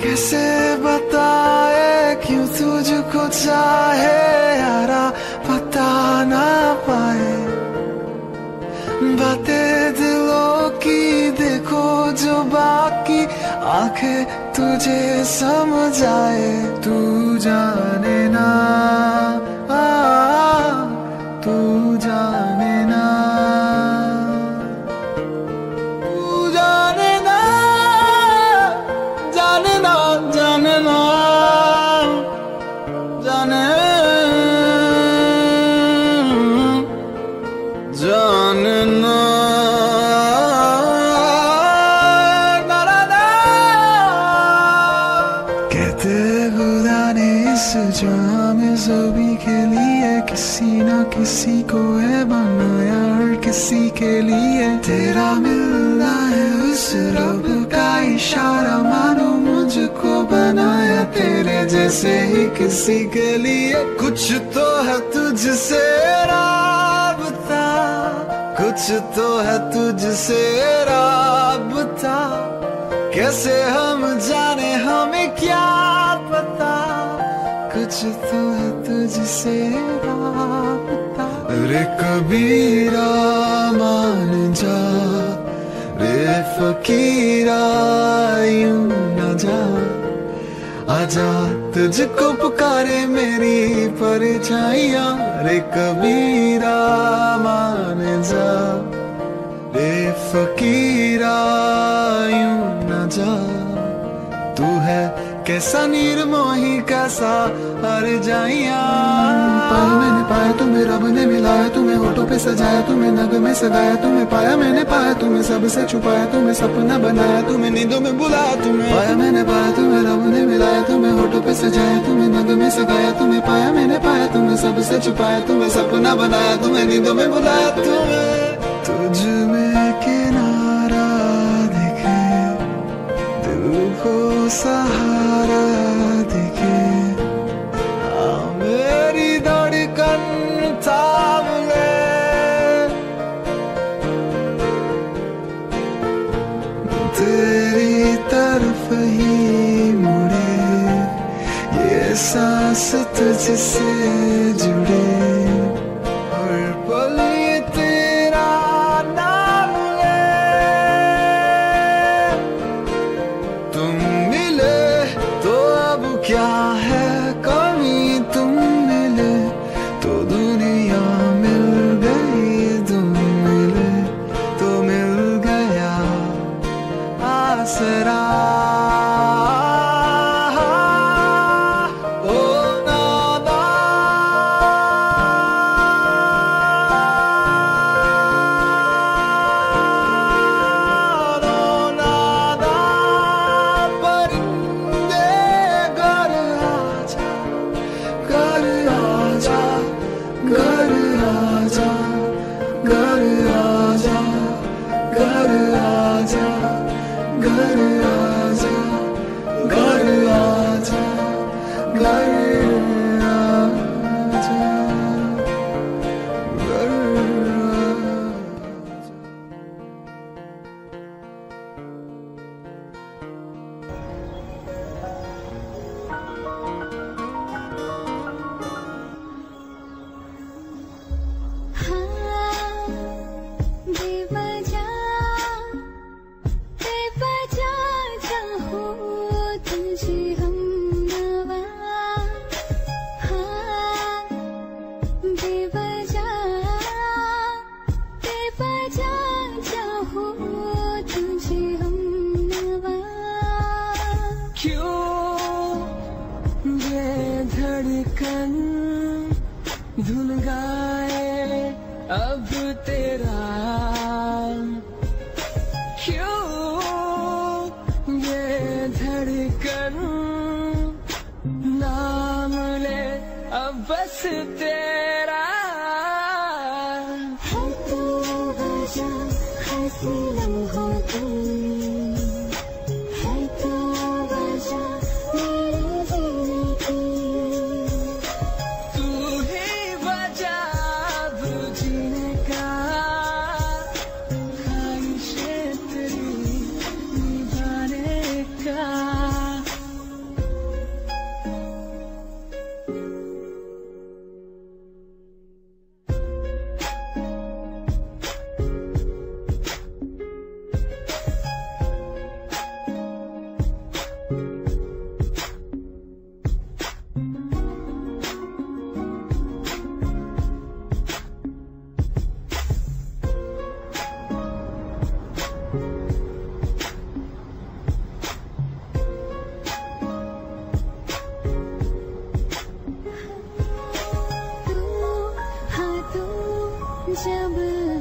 कैसे बताए क्यों तुझको चाहे यारा पता ना पाए? बते दिलों की देखो जो बाकी आँखें तुझे समझाए, तू जाने ना। जहाँ में सभी के लिए किसी ना किसी को है बनाया हर किसी के लिए। तेरा मिलना है उस रब का इशारा, मानो मुझको बनाया तेरे जैसे ही किसी के लिए। कुछ तो है तुझसे कुछ तो है तुझसे राबता। कैसे हम जाने, हमें क्या कुछ तो है तुझसे रे कबीरा, मान जा। रे फकीरा न जा। आजा तुझको पुकारे मेरी परछाइया। रे कबीरा, मान जा। रे फकीरा कैसा निर्मोही कैसा हर जाइया पाया मैंने पाया तुम्हें रब ने मिलाया तुम्हें होठों पे सजाया तुम्हें नग में सगाया तुम्हें पाया मैंने पाया तुम्हें सबसे छुपाया तुम्हें सपना बनाया तुम्हें नींदों में बुलाया तुम्हें। पाया मैंने पाया तुम्हें रब ने मिलाया तुम्हें होठों पे सजाया तुम्हें नग में सगाया तुम्हें पाया मैंने पाया तुम्हें सबसे छुपाया तुम्हें सपना बनाया तुम्हें नींदों में बुलाया तुम्हें। तुझ में किनारा दिखे दिल को सहारा दिखे। आ मेरी धड़कन तेरी तरफ़ ही मुड़े। ये सांस तुझसे good love. धुन गाए अब तेरा क्यों ये धड़कन नाम ले? अब बस तेरा है तू वजह हँसी लम्हों की जब